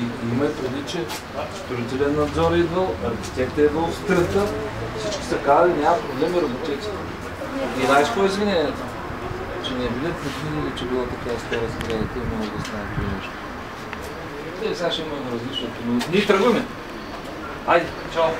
И, има и преди, че строителен надзор е идвал, архитект е идвал в стрънта, всички са казали, няма проблеми, работете. И знаеш какво е извинението? Че не е били предвидели, че била така с тези и мога да стане това нещо. Те сега ще имаме различното, но ние тръгваме. Айде, чао!